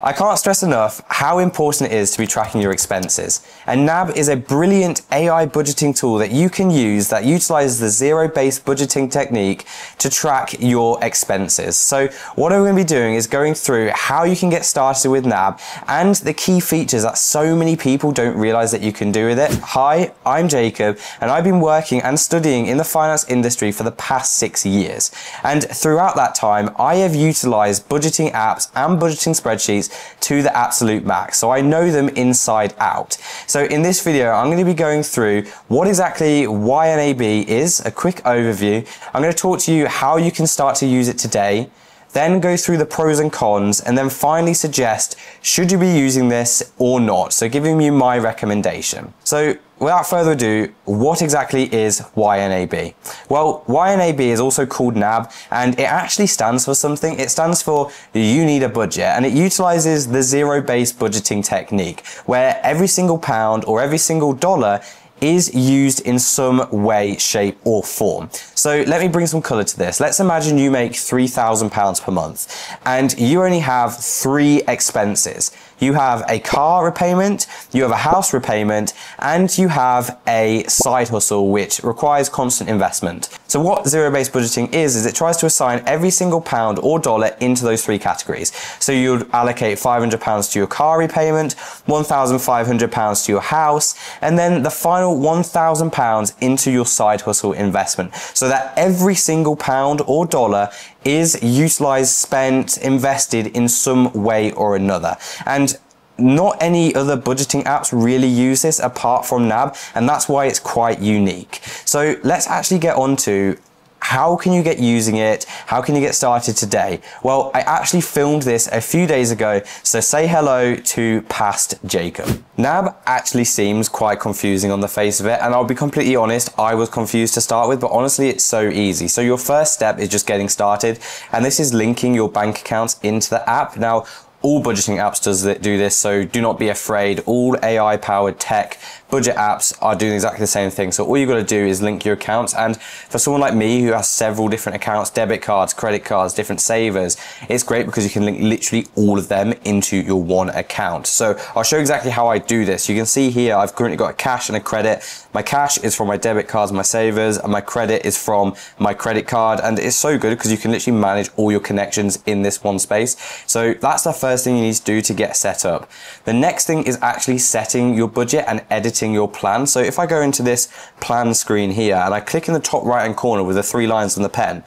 I can't stress enough how important it is to be tracking your expenses. And NAB is a brilliant AI budgeting tool that you can use that utilizes the zero-based budgeting technique to track your expenses. So what I'm going to be doing is going through how you can get started with NAB and the key features that so many people don't realize that you can do with it. Hi, I'm Jacob and I've been working and studying in the finance industry for the past six years. And throughout that time, I have utilized budgeting apps and budgeting spreadsheets to the absolute max. So I know them inside out. So in this video, I'm going to be going through what exactly YNAB is, a quick overview. I'm going to talk to you how you can start to use it today, then go through the pros and cons, and then finally suggest should you be using this or not. So giving you my recommendation. So without further ado, what exactly is YNAB? Well, YNAB is also called NAB and it actually stands for something. It stands for you need a budget and it utilizes the zero-based budgeting technique where every single pound or every single dollar is used in some way, shape, or form. So let me bring some color to this. Let's imagine you make £3,000 per month and you only have three expenses. You have a car repayment, you have a house repayment, and you have a side hustle which requires constant investment. So what zero-based budgeting is, is it tries to assign every single pound or dollar into those three categories. So you'd allocate £500 to your car repayment, £1,500 to your house, and then the final £1,000 into your side hustle investment. So that every single pound or dollar is utilized, spent, invested in some way or another. And not any other budgeting apps really use this apart from NAB, and that's why it's quite unique. So let's actually get on to how can you get using it? How can you get started today? Well, I actually filmed this a few days ago, so say hello to past Jacob. NAB actually seems quite confusing on the face of it, and I'll be completely honest, I was confused to start with, but honestly, it's so easy. So your first step is just getting started, and this is linking your bank accounts into the app. Now, all budgeting apps does do this, so do not be afraid. All AI powered tech budget apps are doing exactly the same thing. So all you've got to do is link your accounts. And for someone like me who has several different accounts, debit cards, credit cards, different savers, it's great because you can link literally all of them into your one account. So I'll show exactly how I do this. You can see here, I've currently got a cash and a credit. My cash is from my debit cards, my savers, and my credit is from my credit card. And it's so good because you can literally manage all your connections in this one space. So that's the first thing you need to do to get set up. The next thing is actually setting your budget and editing your plan. So if I go into this plan screen here and I click in the top right hand corner with the three lines and the pen,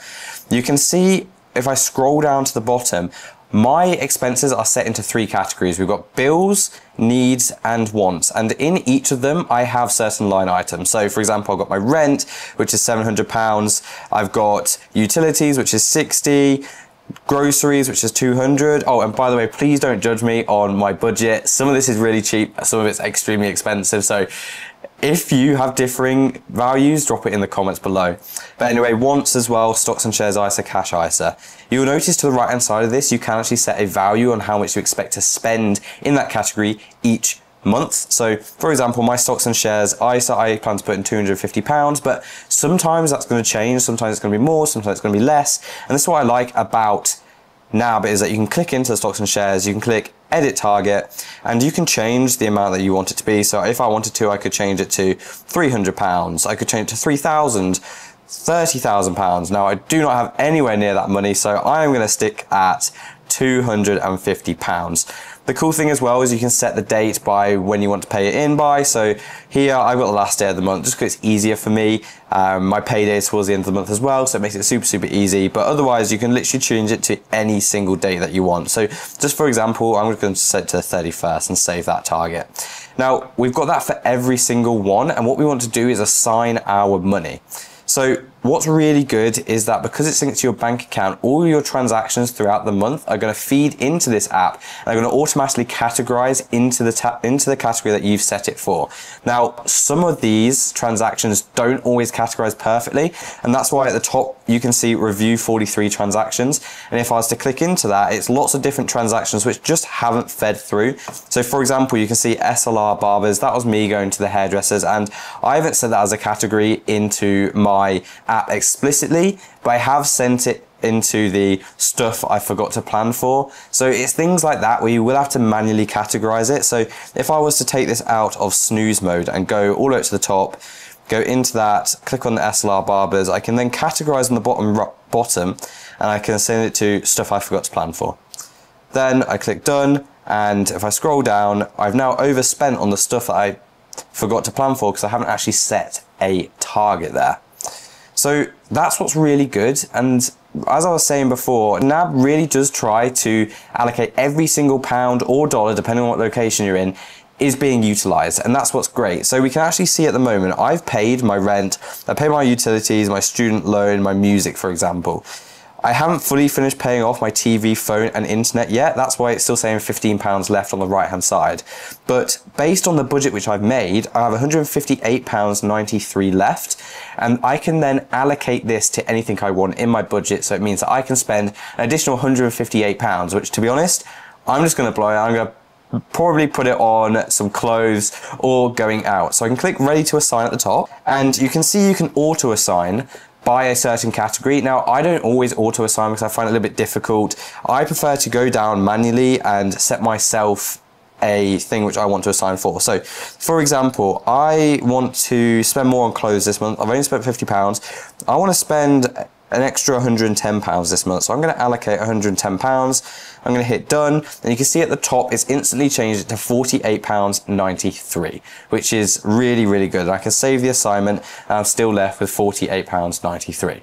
you can see if I scroll down to the bottom, my expenses are set into three categories. We've got bills, needs, and wants. And in each of them, I have certain line items. So for example, I've got my rent, which is £700. I've got utilities, which is 60 groceries, which is 200. Oh, and by the way, please don't judge me on my budget. Some of this is really cheap, some of it's extremely expensive. So if you have differing values, drop it in the comments below. But anyway, wants as well, stocks and shares ISA, cash ISA. You'll notice to the right hand side of this, you can actually set a value on how much you expect to spend in that category each month. So for example, my stocks and shares ISA, I plan to put in 250 pounds, but sometimes that's going to change. Sometimes it's going to be more, sometimes it's going to be less. And this is what I like about NAB is that you can click into the stocks and shares, you can click edit target, and you can change the amount that you want it to be. So if I wanted to, I could change it to 300 pounds. I could change it to 3,000. 30,000 pounds. Now I do not have anywhere near that money, so I am going to stick at 250 pounds. The cool thing as well is you can set the date by when you want to pay it in by. So here I've got the last day of the month just because it's easier for me. Um, my payday is towards the end of the month as well, so it makes it super, super easy. But otherwise, you can literally change it to any single date that you want. So just for example, I'm going to set it to the 31st and save that target. Now, we've got that for every single one. And what we want to do is assign our money. So What's really good is that because it's linked to your bank account, all your transactions throughout the month are going to feed into this app and are going to automatically categorize into the into the category that you've set it for. Now, some of these transactions don't always categorize perfectly, and that's why at the top you can see review 43 transactions. And if I was to click into that, it's lots of different transactions which just haven't fed through. So for example, you can see SLR barbers, that was me going to the hairdressers, and I haven't set that as a category into my app explicitly, but I have sent it into the stuff I forgot to plan for. So it's things like that where you will have to manually categorize it. So if I was to take this out of snooze mode and go all the way to the top, go into that, click on the SLR barbers, I can then categorize on the bottom bottom and I can send it to stuff I forgot to plan for. Then I click done and if I scroll down, I've now overspent on the stuff that I forgot to plan for because I haven't actually set a target there. So that's what's really good. And as I was saying before, NAB really does try to allocate every single pound or dollar, depending on what location you're in, is being utilized and that's what's great. So we can actually see at the moment, I've paid my rent, I pay my utilities, my student loan, my music, for example. I haven't fully finished paying off my TV, phone and internet yet. That's why it's still saying £15 left on the right hand side. But based on the budget which I've made, I have £158.93 left and I can then allocate this to anything I want in my budget. So it means that I can spend an additional £158, which to be honest, I'm just going to blow it. I'm going to probably put it on some clothes or going out. So I can click ready to assign at the top and you can see you can auto assign by a certain category. Now, I don't always auto assign because I find it a little bit difficult. I prefer to go down manually and set myself a thing which I want to assign for. So, for example, I want to spend more on clothes this month. I've only spent £50. I want to spend an extra £110 this month. So I'm going to allocate £110. I'm going to hit done. And you can see at the top, it's instantly changed it to £48.93, which is really, really good. I can save the assignment and I'm still left with £48.93.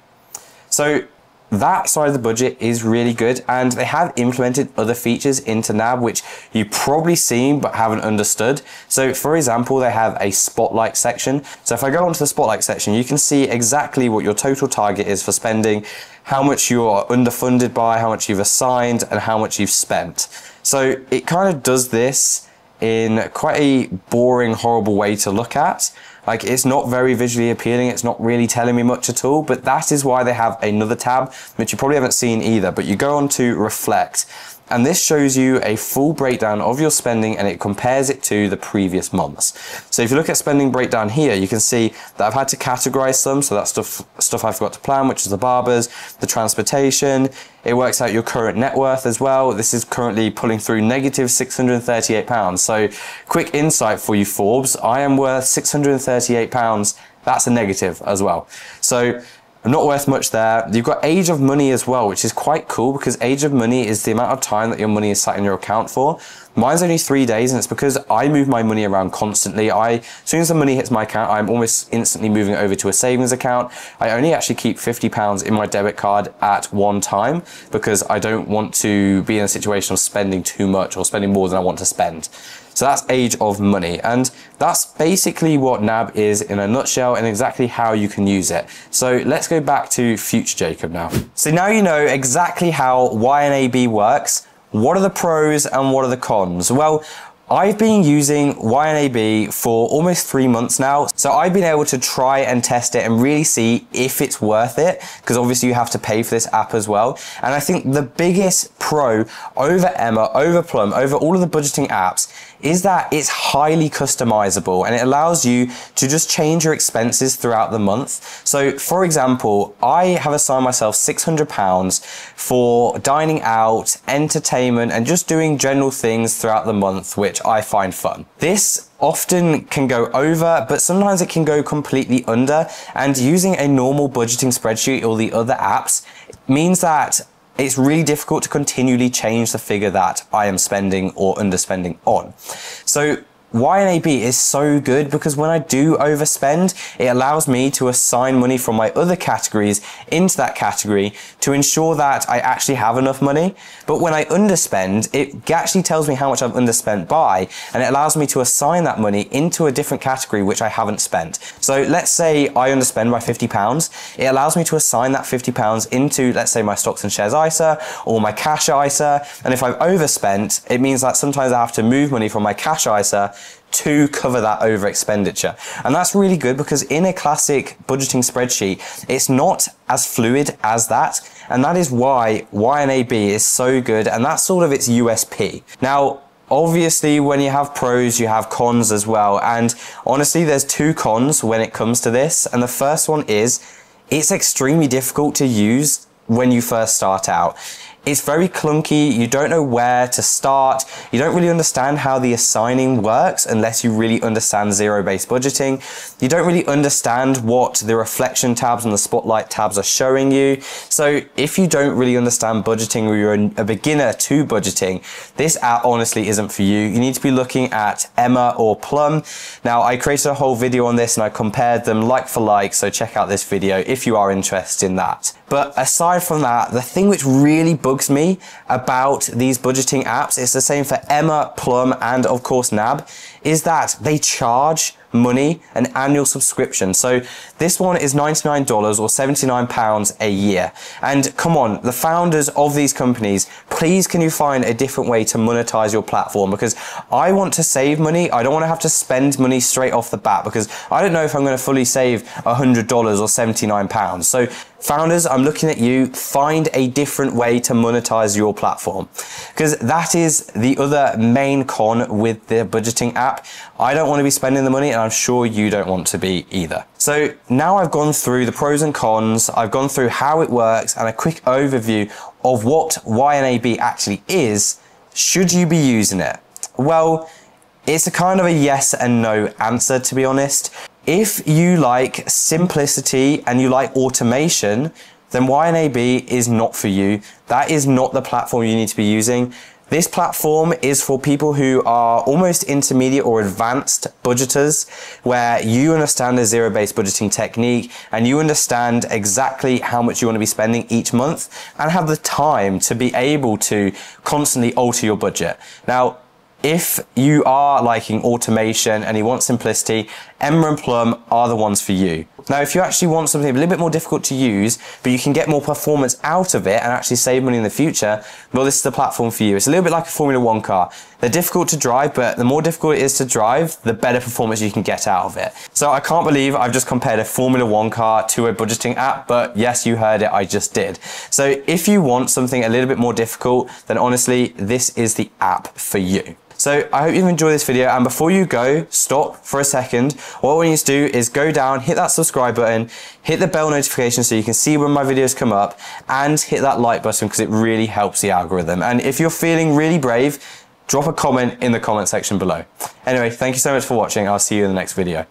So that side of the budget is really good and they have implemented other features into NAB which you've probably seen but haven't understood. So for example, they have a spotlight section. So if I go onto the spotlight section, you can see exactly what your total target is for spending, how much you are underfunded by, how much you've assigned and how much you've spent. So it kind of does this in quite a boring, horrible way to look at. Like it's not very visually appealing. It's not really telling me much at all, but that is why they have another tab, which you probably haven't seen either, but you go on to reflect and this shows you a full breakdown of your spending and it compares it to the previous months. So if you look at spending breakdown here, you can see that I've had to categorize some. So that's stuff, stuff I forgot to plan, which is the barbers, the transportation. It works out your current net worth as well. This is currently pulling through negative 638 pounds. So quick insight for you, Forbes. I am worth 638 pounds. That's a negative as well. So not worth much there. You've got age of money as well, which is quite cool because age of money is the amount of time that your money is sat in your account for. Mine's only three days and it's because I move my money around constantly. I, as soon as the money hits my account, I'm almost instantly moving it over to a savings account. I only actually keep £50 in my debit card at one time because I don't want to be in a situation of spending too much or spending more than I want to spend. So that's age of money. And that's basically what NAB is in a nutshell and exactly how you can use it. So let's go back to future Jacob now. So now you know exactly how YNAB works. What are the pros and what are the cons? Well, I've been using YNAB for almost three months now. So I've been able to try and test it and really see if it's worth it, because obviously you have to pay for this app as well. And I think the biggest pro over Emma, over Plum, over all of the budgeting apps is that it's highly customizable and it allows you to just change your expenses throughout the month. So for example, I have assigned myself £600 for dining out, entertainment, and just doing general things throughout the month, which I find fun. This often can go over, but sometimes it can go completely under. And using a normal budgeting spreadsheet or the other apps means that it's really difficult to continually change the figure that I am spending or underspending on. So YNAB is so good because when I do overspend, it allows me to assign money from my other categories into that category to ensure that I actually have enough money. But when I underspend, it actually tells me how much I've underspent by, and it allows me to assign that money into a different category which I haven't spent. So let's say I underspend by £50. It allows me to assign that £50 into, let's say, my stocks and shares ISA or my cash ISA. And if I've overspent, it means that sometimes I have to move money from my cash ISA to cover that over expenditure. And that's really good because in a classic budgeting spreadsheet, it's not as fluid as that. And that is why YNAB is so good. And that's sort of its USP. Now, Obviously, when you have pros, you have cons as well. And honestly, there's two cons when it comes to this. And the first one is it's extremely difficult to use when you first start out. It's very clunky. You don't know where to start. You don't really understand how the assigning works unless you really understand zero-based budgeting. You don't really understand what the reflection tabs and the spotlight tabs are showing you. So if you don't really understand budgeting or you're a beginner to budgeting, this app honestly isn't for you. You need to be looking at Emma or Plum. Now I created a whole video on this and I compared them like for like. So check out this video if you are interested in that. But aside from that, the thing which really bugs me about these budgeting apps, it's the same for Emma, Plum, and of course Nab, is that they charge money, an annual subscription. So this one is $99 or 79 pounds a year. And come on, the founders of these companies, please can you find a different way to monetize your platform? Because I want to save money. I don't want to have to spend money straight off the bat because I don't know if I'm going to fully save $100 or 79 pounds. So Founders, I'm looking at you. Find a different way to monetize your platform because that is the other main con with the budgeting app. I don't want to be spending the money and I'm sure you don't want to be either. So now I've gone through the pros and cons, I've gone through how it works and a quick overview of what YNAB actually is. Should you be using it? Well, it's a kind of a yes and no answer, to be honest. If you like simplicity and you like automation, then YNAB is not for you. That is not the platform you need to be using. This platform is for people who are almost intermediate or advanced budgeters, where you understand the zero-based budgeting technique and you understand exactly how much you want to be spending each month and have the time to be able to constantly alter your budget. Now, if you are liking automation and you want simplicity, Emma and Plum are the ones for you. Now, if you actually want something a little bit more difficult to use, but you can get more performance out of it and actually save money in the future, well, this is the platform for you. It's a little bit like a Formula One car. They're difficult to drive, but the more difficult it is to drive, the better performance you can get out of it. So I can't believe I've just compared a Formula One car to a budgeting app, but yes, you heard it, I just did. So if you want something a little bit more difficult, then honestly, this is the app for you. So I hope you've enjoyed this video and before you go, stop for a second. What we need to do is go down, hit that subscribe button, hit the bell notification so you can see when my videos come up and hit that like button because it really helps the algorithm. And if you're feeling really brave, drop a comment in the comment section below. Anyway, thank you so much for watching. I'll see you in the next video.